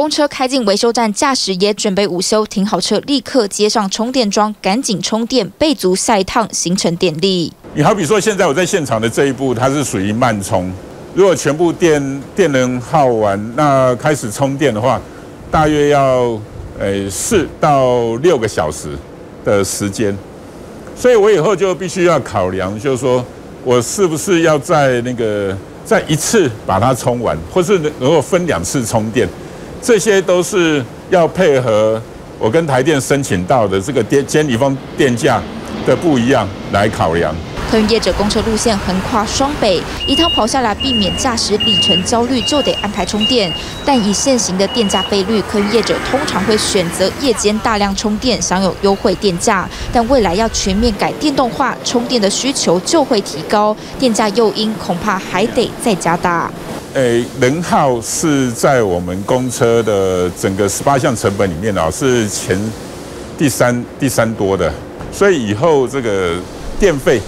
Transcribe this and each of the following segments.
公车开进维修站，驾驶也准备午休，停好车，立刻接上充电桩，赶紧充电，备足下一趟行程电力。你好比说，现在我在现场的这一步，它是属于慢充。如果全部电电能耗完，那开始充电的话，大约要呃四到六个小时的时间。所以我以后就必须要考量，就是说我是不是要在那个在一次把它充完，或是能够分两次充电，这些都是要配合我跟台电申请到的这个电监理方电价的不一样来考量。客运业者公车路线横跨双北，一趟跑下来，避免驾驶里程焦虑，就得安排充电。但以现行的电价费率，客运业者通常会选择夜间大量充电，享有优惠电价。但未来要全面改电动化，充电的需求就会提高，电价诱因恐怕还得再加大。诶，能耗是在我们公车的整个十八项成本里面啊，是前第三第三多的，所以以后这个电费。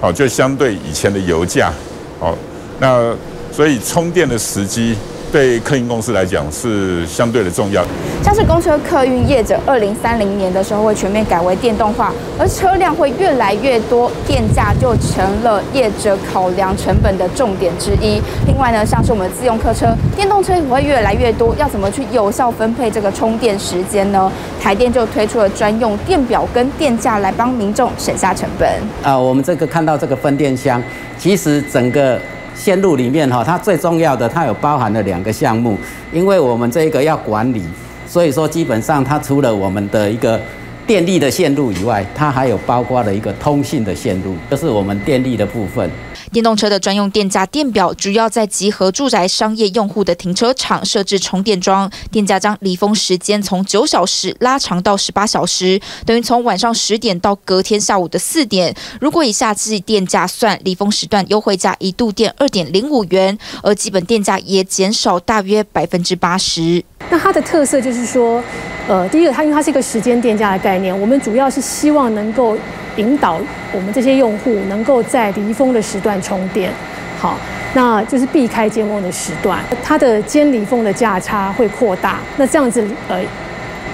哦，就相对以前的油价，哦，那所以充电的时机。对客运公司来讲是相对的重要。像是公车客运业者，二零三零年的时候会全面改为电动化，而车辆会越来越多，电价就成了业者考量成本的重点之一。另外呢，像是我们自用客车，电动车也会越来越多，要怎么去有效分配这个充电时间呢？台电就推出了专用电表跟电价来帮民众省下成本。啊，我们这个看到这个分电箱，其实整个。线路里面哈，它最重要的，它有包含了两个项目，因为我们这个要管理，所以说基本上它除了我们的一个电力的线路以外，它还有包括了一个通信的线路，这是我们电力的部分。电动车的专用电价电表，主要在集合住宅、商业用户的停车场设置充电桩，电价将离峰时间从九小时拉长到十八小时，等于从晚上十点到隔天下午的四点。如果以夏季电价算，离峰时段优惠价一度电二点零五元，而基本电价也减少大约百分之八十。那它的特色就是说，呃，第一个，它因为它是一个时间电价的概念，我们主要是希望能够。引导我们这些用户能够在离峰的时段充电，好，那就是避开尖峰的时段，它的尖离峰的价差会扩大，那这样子呃，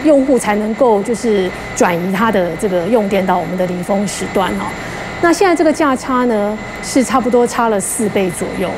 用户才能够就是转移它的这个用电到我们的离峰时段哦。那现在这个价差呢是差不多差了四倍左右。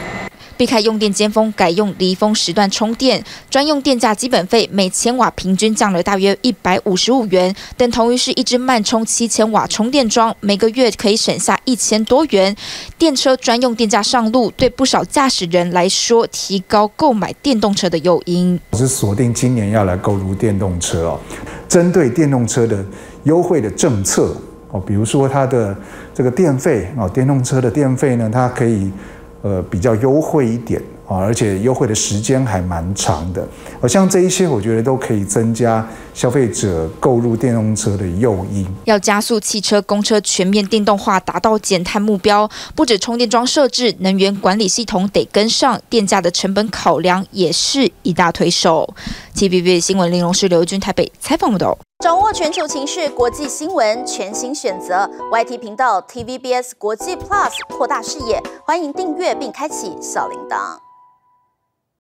避开用电尖峰，改用离峰时段充电，专用电价基本费每千瓦平均降了大约一百五十五元，等同于是一支慢充七千瓦充电桩，每个月可以省下一千多元。电车专用电价上路，对不少驾驶人来说，提高购买电动车的诱因。我是锁定今年要来购入电动车哦，针对电动车的优惠的政策哦，比如说它的这个电费哦，电动车的电费呢，它可以。呃，比较优惠一点。啊，而且优惠的时间还蛮长的。而像这一些，我觉得都可以增加消费者购入电动车的诱因。要加速汽车、公车全面电动化，达到减碳目标，不止充电桩设置，能源管理系统得跟上，电价的成本考量也是一大推手。T V B 新闻玲珑师刘军台北采访报道。掌握全球情势、国际新闻，全新选择 YT 频道 TVBS 国际 Plus，扩大视野。欢迎订阅并开启小铃铛。